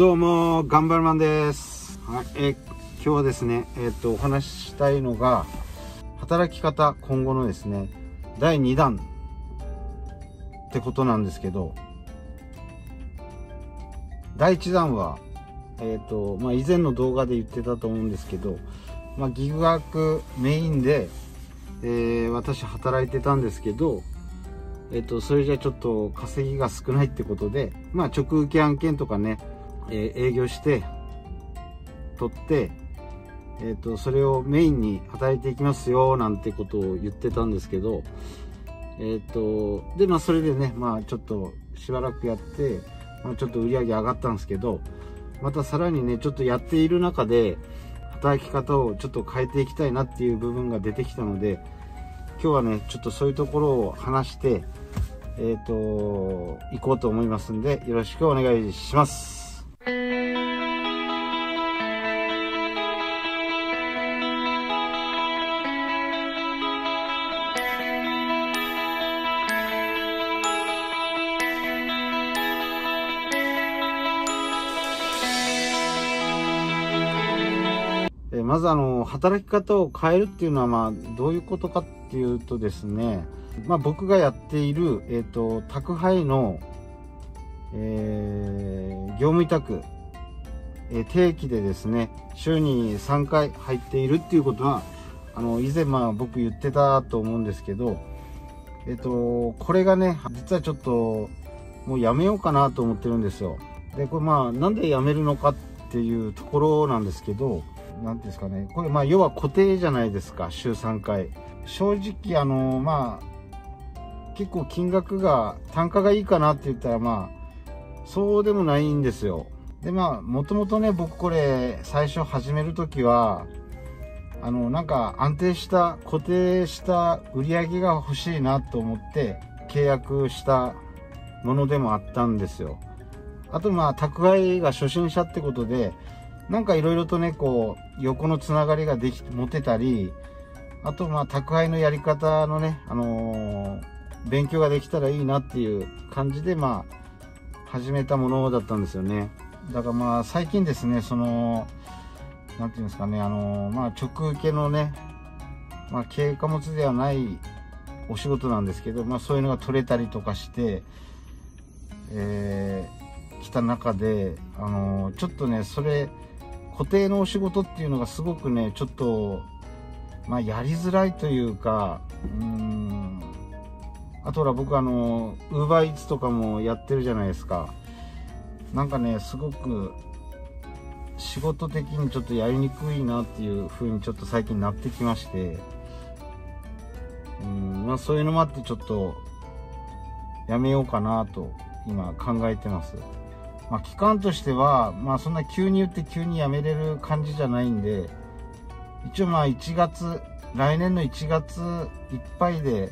どうも、頑張るマンです。はい、え今日はですね、えっ、と、お話ししたいのが、働き方、今後のですね、第2弾ってことなんですけど、第1弾は、えっ、と、まあ、以前の動画で言ってたと思うんですけど、まあ、ギグワークメインで、えー、私働いてたんですけど、えっ、と、それじゃちょっと稼ぎが少ないってことで、まあ、直受け案件とかね、えー、営業して取って、えーと、それをメインに働いていきますよなんてことを言ってたんですけどえっ、ー、とでまあそれでねまあちょっとしばらくやって、まあ、ちょっと売り上げ上がったんですけどまたさらにねちょっとやっている中で働き方をちょっと変えていきたいなっていう部分が出てきたので今日はねちょっとそういうところを話してえっ、ー、と行こうと思いますんでよろしくお願いします。まずあの働き方を変えるっていうのはまあどういうことかっていうとですね、まあ、僕がやっている、えーと、宅配の、えー、業務委託、えー、定期でですね週に3回入っているっていうことはあの以前まあ僕言ってたと思うんですけどえっ、ー、とこれがね実はちょっともうやめようかなと思ってるんですよ。でこれまあなんでやめるのかっていうところなんですけど何ていうんですかね。これまあ要は固定じゃないですか。週3回。正直あのまあ結構金額が単価がいいかなって言ったらまあそうでもないんですよ。でまあもともとね僕これ最初始める時はあのなんか安定した固定した売り上げが欲しいなと思って契約したものでもあったんですよ。あとまあ宅配が初心者ってことでなんかいろいろとね、こう、横のつながりができ、持てたり、あと、まあ、宅配のやり方のね、あのー、勉強ができたらいいなっていう感じで、まあ、始めたものだったんですよね。だからまあ、最近ですね、その、なんていうんですかね、あのー、まあ、直受けのね、まあ、軽貨物ではないお仕事なんですけど、まあ、そういうのが取れたりとかして、えー、来た中で、あのー、ちょっとね、それ、固定のお仕事っていうのがすごくねちょっとまあやりづらいというかうん。あとは僕あのウーバーイーツとかもやってるじゃないですか。なんかねすごく仕事的にちょっとやりにくいなっていう風にちょっと最近なってきまして。うんまあそういうのもあってちょっとやめようかなと今考えてます。まあ、期間としては、まあ、そんな急に言って急に辞めれる感じじゃないんで、一応まあ1月、来年の1月いっぱいで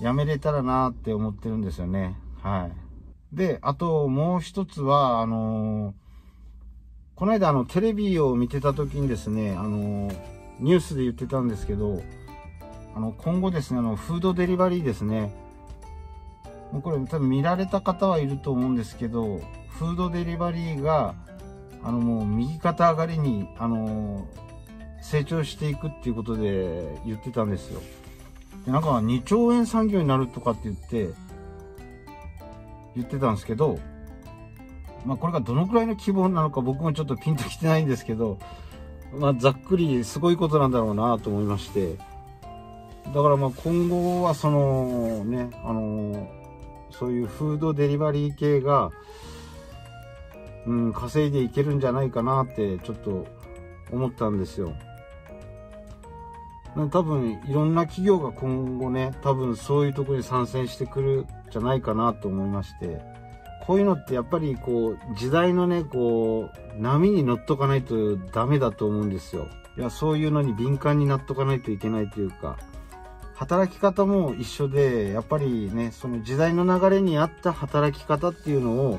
辞めれたらなって思ってるんですよね。はい。で、あともう一つは、あのー、この間あのテレビを見てた時にですね、あのー、ニュースで言ってたんですけど、あの、今後ですね、あの、フードデリバリーですね、これ多分見られた方はいると思うんですけど、フードデリバリーが、あのもう右肩上がりに、あの成長していくっていうことで言ってたんですよ。で、なんか2兆円産業になるとかって言って、言ってたんですけど、まあこれがどのくらいの規模なのか僕もちょっとピンときてないんですけど、まあざっくりすごいことなんだろうなと思いまして、だからまあ今後はそのね、あのそういうフードデリバリー系が、うん、稼いでいけるんじゃないかなってちょっと思ったんですよ。多分いろんな企業が今後ね、多分そういうとこに参戦してくるんじゃないかなと思いまして、こういうのってやっぱりこう時代のね、こう波に乗っとかないとダメだと思うんですよ。いや、そういうのに敏感になっとかないといけないというか、働き方も一緒で、やっぱりね、その時代の流れに合った働き方っていうのを、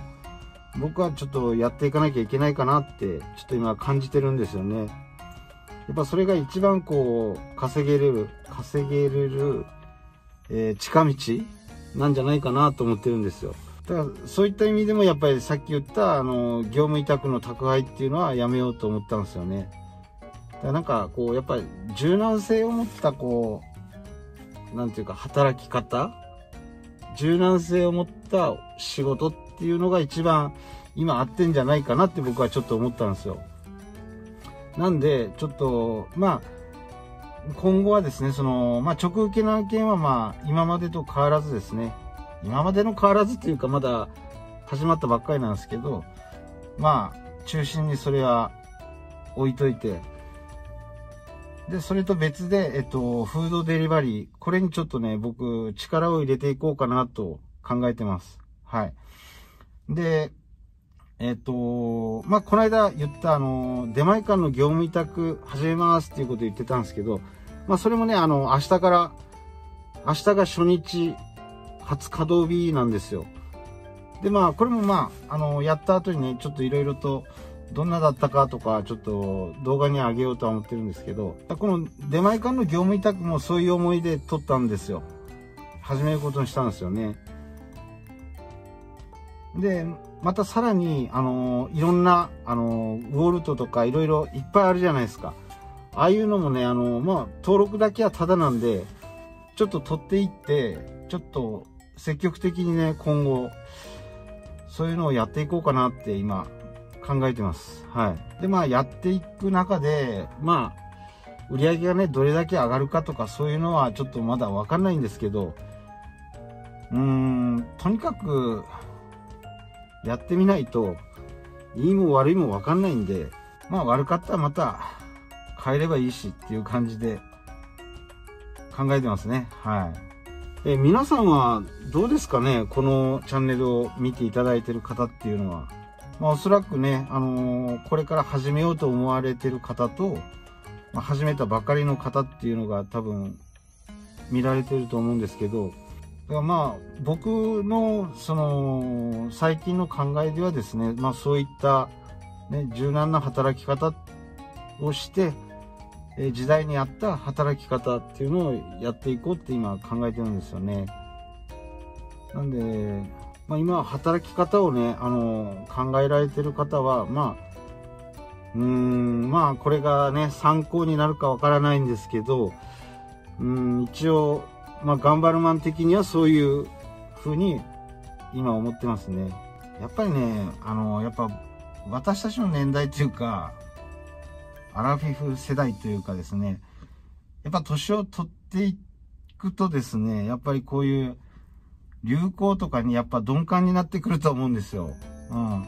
僕はちょっとやっていかなきゃいけないかなって、ちょっと今感じてるんですよね。やっぱそれが一番こう、稼げれる、稼げれる、えー、近道なんじゃないかなと思ってるんですよ。だからそういった意味でもやっぱりさっき言ったあの業務委託の宅配っていうのはやめようと思ったんですよね。だからなんかこうやっぱり柔軟性を持ったこうなんていうか働き方？柔軟性を持った仕事っていうのが一番今合ってんじゃないかなって僕はちょっと思ったんですよ。なんで、ちょっと、まあ、今後はですね、その、まあ、直受けの案件はまあ、今までと変わらずですね、今までの変わらずっていうか、まだ始まったばっかりなんですけど、まあ、中心にそれは置いといて、で、それと別で、えっと、フードデリバリー、これにちょっとね、僕、力を入れていこうかなと考えてます。はい。で、えっ、と、まあ、この間言ったあの、出前館の業務委託始めますっていうこと言ってたんですけど、まあ、それもね、あの、明日から、明日が初日、初稼働日なんですよ。で、まあ、これもまあ、あの、やった後にね、ちょっといろいろと、どんなだったかとか、ちょっと動画にあげようとは思ってるんですけど、この出前館の業務委託もそういう思いで撮ったんですよ。始めることにしたんですよね。で、またさらに、あのいろんな、あのウォルトとかいろいろいっぱいあるじゃないですか。ああいうのもね、あのまあ、登録だけはタダなんで、ちょっと取っていって、ちょっと積極的にね、今後、そういうのをやっていこうかなって今、考えてます。はい。で、まあ、やっていく中で、まあ、売り上げがね、どれだけ上がるかとか、そういうのはちょっとまだわかんないんですけど、うーん、とにかく、やってみないと、いいも悪いもわかんないんで、まあ悪かったらまた変えればいいしっていう感じで考えてますね。はい。え皆さんはどうですかねこのチャンネルを見ていただいてる方っていうのは。まあおそらくね、あのー、これから始めようと思われてる方と、まあ、始めたばかりの方っていうのが多分見られてると思うんですけど、まあ僕のその最近の考えではですね、まあそういった、ね、柔軟な働き方をして、え時代に合った働き方っていうのをやっていこうって今考えてるんですよね。なんで、まあ今働き方をね、あの、考えられてる方は、まあ、うーん、まあこれがね、参考になるかわからないんですけど、うん、一応、まあ、頑張るマン的にはそういう風に今思ってますね。やっぱりね、あの、やっぱ私たちの年代というか、アラフィフ世代というかですね、やっぱ年を取っていくとですね、やっぱりこういう流行とかにやっぱ鈍感になってくると思うんですよ。うん。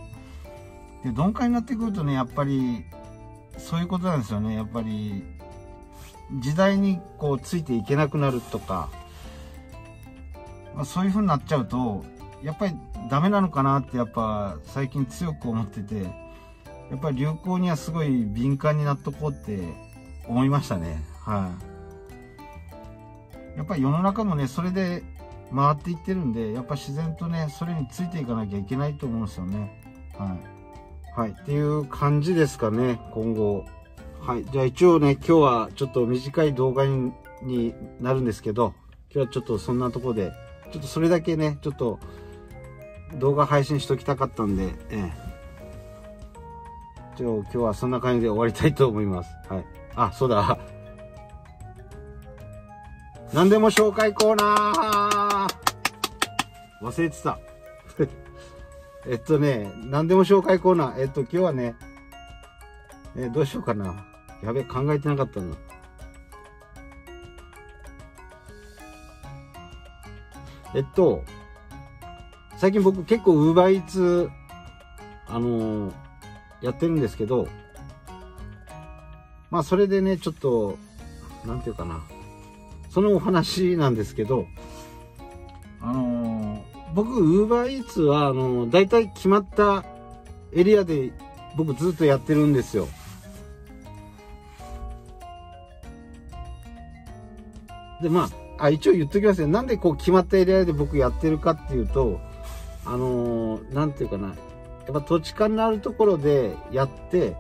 で、鈍感になってくるとね、やっぱり、そういうことなんですよね。やっぱり、時代にこうついていけなくなるとか、まあ、そういう風になっちゃうと、やっぱりダメなのかなってやっぱ最近強く思ってて、やっぱり流行にはすごい敏感になっとこうって思いましたね。はい、やっぱり世の中もね、それで回っていってるんで、やっぱ自然とね、それについていかなきゃいけないと思うんですよね。はい。はい。っていう感じですかね、今後。はい。じゃあ一応ね、今日はちょっと短い動画になるんですけど、今日はちょっとそんなとこでちょっとそれだけね、ちょっと動画配信しときたかったんで、ええ。ちょ今日はそんな感じで終わりたいと思います。はい。あ、そうだ。何でも紹介コーナー忘れてた。えっとね、何でも紹介コーナー。えっと、今日はね、えどうしようかな。やべ、考えてなかったな。えっと、最近僕結構 UberEats、あのー、やってるんですけど、まあそれでね、ちょっと、なんていうかな、そのお話なんですけど、あのー、僕 UberEats は、あの、大体決まったエリアで僕ずっとやってるんですよ。で、まあ、あ、一応言っときますね。なんでこう決まったエリアで僕やってるかっていうと、あの、なんていうかな。やっぱ土地勘のあるところでやって、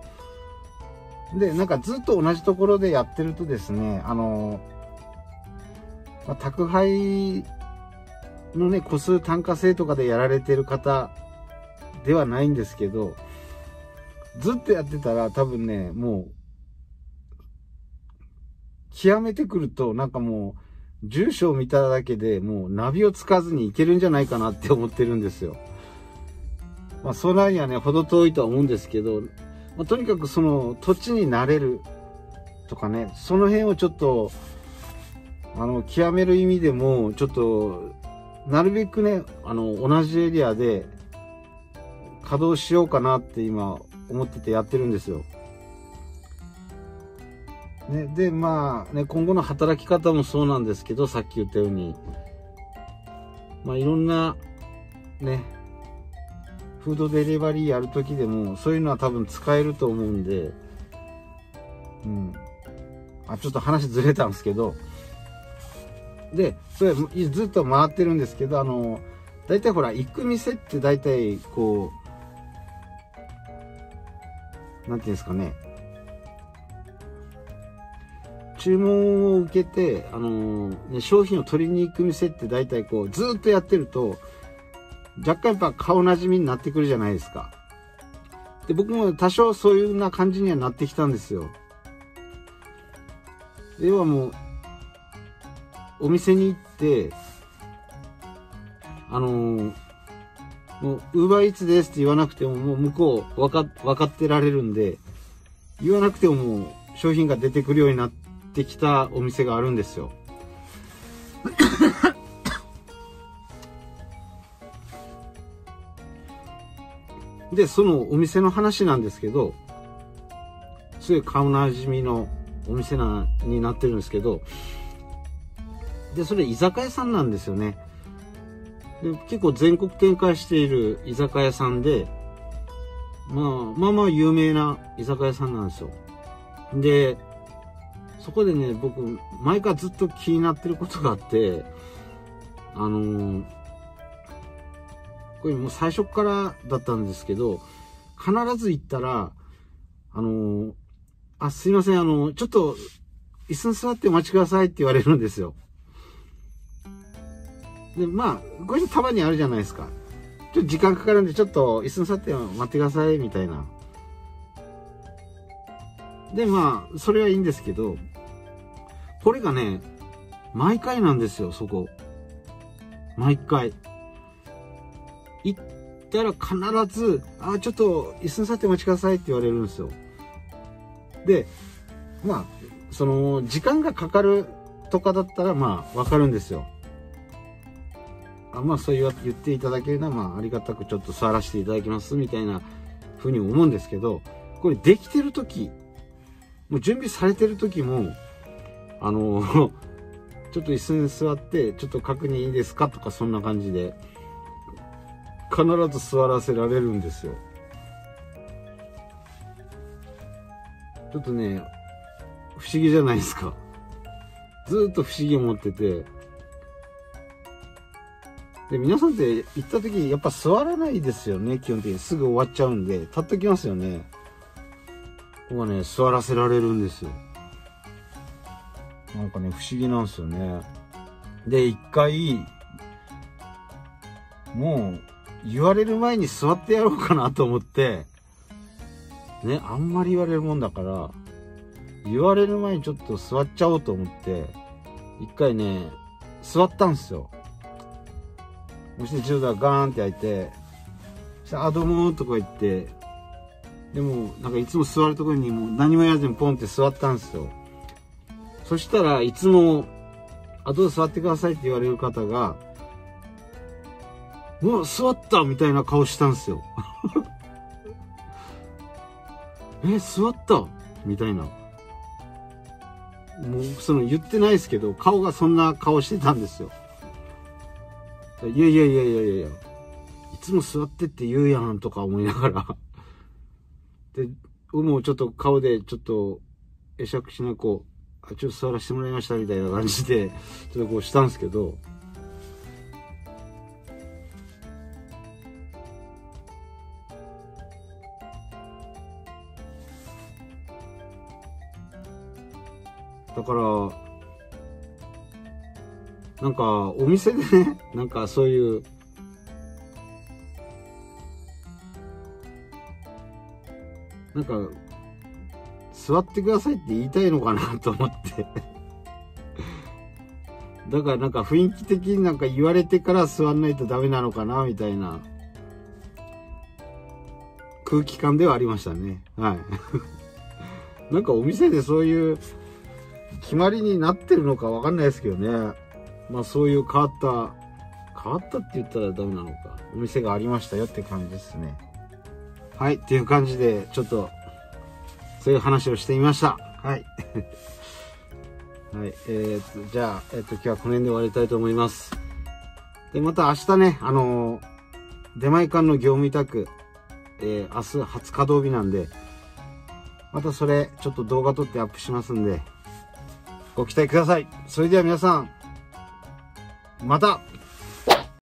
で、なんかずっと同じところでやってるとですね、あの、まあ、宅配のね、個数単価制とかでやられてる方ではないんですけど、ずっとやってたら多分ね、もう、極めてくると、なんかもう、住所を見ただけでもうナビをつかずに行けるんじゃないかなって思ってるんですよ。まあ、空にはね、ほど遠いとは思うんですけど、まあ、とにかくその土地になれるとかね、その辺をちょっと、あの、極める意味でも、ちょっと、なるべくね、あの、同じエリアで稼働しようかなって今思っててやってるんですよ。ね、で、まあね、今後の働き方もそうなんですけど、さっき言ったように、まあいろんな、ね、フードデリバリーやるときでも、そういうのは多分使えると思うんで、うん。あ、ちょっと話ずれたんですけど、で、それずっと回ってるんですけど、あの、大体ほら、行く店って大体、こう、なんていうんですかね、注文を受けて、あのね、商品を取りに行く店って大体こう、ずっとやってると、若干やっぱ顔なじみになってくるじゃないですか。で、僕も多少そういうな感じにはなってきたんですよ。要はもう、お店に行って、あの、もう、ウーバーイーツですって言わなくても、もう向こう、わか、分かってられるんで、言わなくてももう、商品が出てくるようになってきたお店があるんですよ。で、そのお店の話なんですけど、すごい顔なじみのお店な、になってるんですけど、で、それ居酒屋さんなんですよね。で結構全国展開している居酒屋さんで、まあ、まあまあ有名な居酒屋さんなんですよ。で、そこでね、僕、前からずっと気になってることがあって、あのー、これもう最初からだったんですけど、必ず行ったら、あのー、あ、すいません、あの、ちょっと、椅子に座ってお待ちくださいって言われるんですよ。で、まあ、こういう人たまにあるじゃないですか。ちょっと時間かかるんで、ちょっと椅子に座って待ってください、みたいな。で、まあ、それはいいんですけど、これがね、毎回なんですよ、そこ。毎回。行ったら必ず、あ、ちょっと椅子に座ってお待ちくださいって言われるんですよ。で、まあ、その、時間がかかるとかだったら、まあ、わかるんですよ。あまあ、そう言っていただけるのは、まあ、ありがたくちょっと座らせていただきます、みたいなふうに思うんですけど、これできてる時、もう準備されてる時も、あの、ちょっと椅子に座って、ちょっと確認いいですかとか、そんな感じで、必ず座らせられるんですよ。ちょっとね、不思議じゃないですか。ずっと不思議を持ってて。で、皆さんって行った時、やっぱ座らないですよね、基本的に。すぐ終わっちゃうんで、立っときますよね。ここね、座らせられるんですよ。なんかね、不思議なんですよね。で、一回、もう、言われる前に座ってやろうかなと思って、ね、あんまり言われるもんだから、言われる前にちょっと座っちゃおうと思って、一回ね、座ったんですよ。そしてジューダーガーンって開いて、そしてあ、どうもとか言って、でも、なんかいつも座るところにもう何もやらずにポンって座ったんですよ。そしたらいつも、あ、どうぞ座ってくださいって言われる方が、もう、座ったみたいな顔したんですよ。え、座ったみたいな。もう、その言ってないですけど、顔がそんな顔してたんですよ。いやいやいやいやいやいや、いつも座ってって言うやんとか思いながら。で、もうちょっと顔でちょっと会釈しなこう、あ、ちょっと座らせてもらいましたみたいな感じで、ちょっとこうしたんですけど、だから、なんか、お店でね、なんかそういう、なんか、座ってくださいって言いたいのかなと思って だからなんか雰囲気的になんか言われてから座んないとダメなのかなみたいな空気感ではありましたね。はい。なんかお店でそういう決まりになってるのかわかんないですけどね。まあそういう変わった、変わったって言ったらダメなのか。お店がありましたよって感じですね。はい。っていう感じで、ちょっと、そういう話をしてみました。はい。はい。えー、と、じゃあ、えっ、と、今日はこの辺で終わりたいと思います。で、また明日ね、あのー、出前館の業務委託、えー、明日初稼働日なんで、またそれ、ちょっと動画撮ってアップしますんで、ご期待ください。それでは皆さん、また。